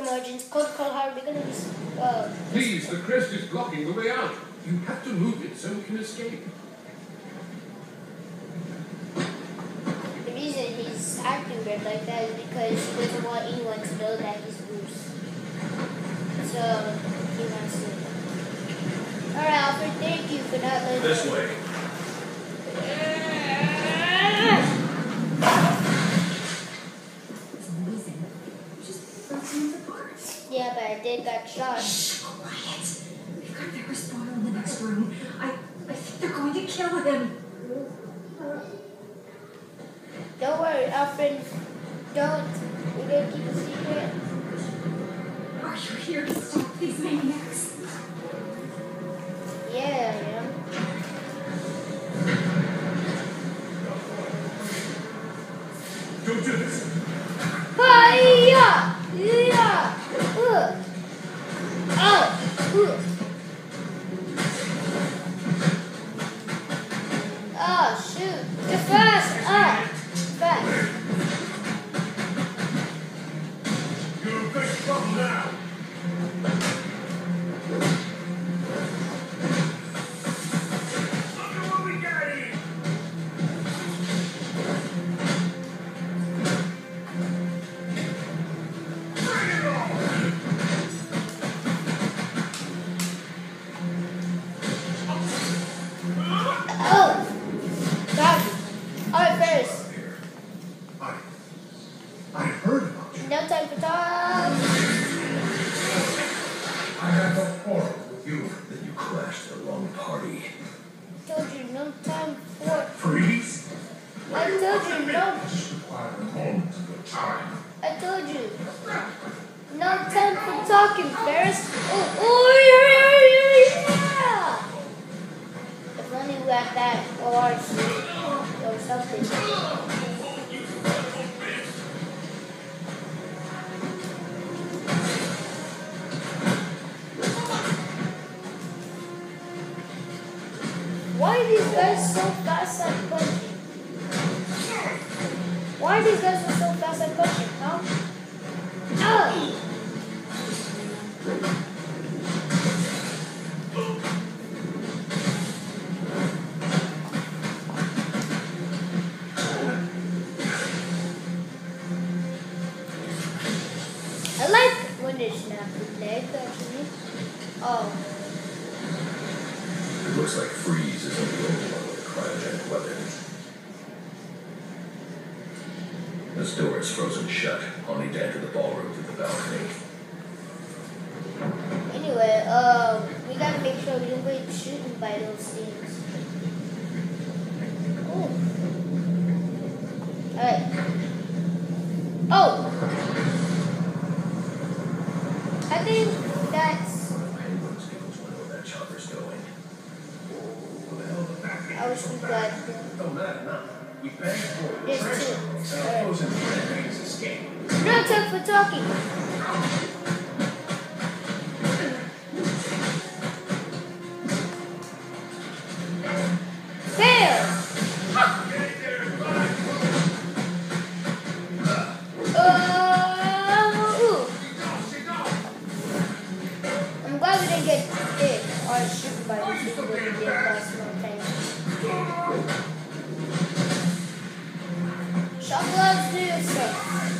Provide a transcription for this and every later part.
Cold Heart, we're gonna be. Uh, Please, the crest is blocking the way out. You have to move it so we can escape. the reason he's acting weird like that is because he doesn't want anyone to know that he's Bruce. So he wants to. Alright, Alfred, thank you for not letting This way. Yeah, but I did got shot. Shh, quiet. We've got Ferris Boyle in the next room. I, I think they're going to kill him. Don't worry, Alfred. Don't. We're gonna keep a secret. Are you here to stop these maniacs? I told you no. Just required a moment of your time. I told you. No time for talking, Ferris. Oh, oh, yeah, yeah, yeah. If only we had that or something. Why these guys so fast at punching, huh? I like when they snap the leg, actually. Oh, It looks like Freeze isn't the only one with a cryogenic weapon. This door is frozen shut. I'll need to enter the ballroom through the balcony. anyway, uh, we gotta make sure we don't get shooting by those things. Oh. Alright. Oh! I think that's. Anyone knows where that chopper's going. What the hell the back I wish we got. Don't matter now. We banged for it. There's Transfer. two. Now Alright. close in the enemy's escape. No time for talking. Fail! Uh. I'm glad we didn't get hit or shoot by the we did last time. Shot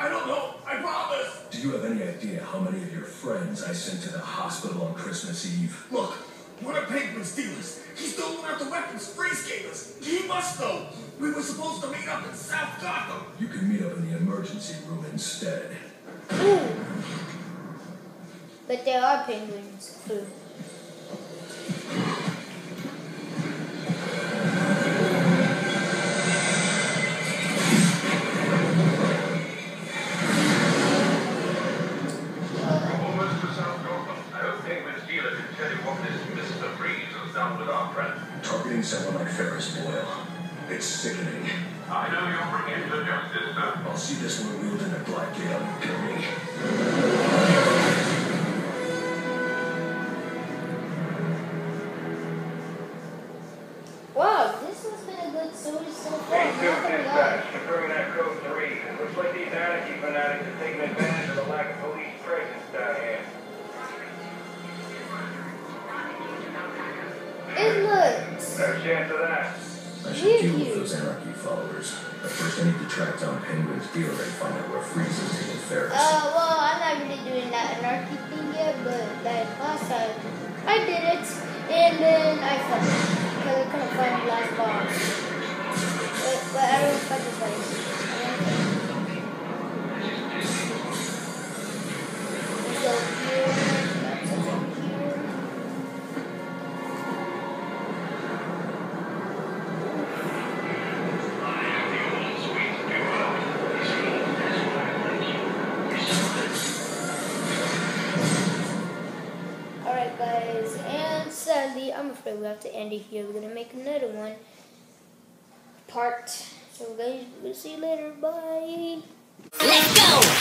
I don't know. I promise. Do you have any idea how many of your friends I sent to the hospital on Christmas Eve? Look, we're the Penguins dealers. He's doling out the weapons Freeze gave us. He must know. We were supposed to meet up in South Gotham. You can meet up in the emergency room instead. Ooh. But there are penguins too. It's sickening. I know you'll bring him to justice, sir. I'll see this one wielding a black gun. Kill me. Wow, this has been a good story so far. Hey, I'm two not gonna lie. dispatch, confirming that code three. Looks like these anarchy fanatics are taking advantage of the lack of police presence down here. It looks. No chance of that. Should deal with those anarchy followers. But first I need to track down Penguin's dealer and find out where Freeze is taking Ferris. Uh, well, I'm not really doing that anarchy thing yet, but like last time, I did it, and then I fell because I couldn't find the last box. But, but I don't find have to end it here. We're gonna make another one. Part. So guys, we'll see you later. Bye. Let's go!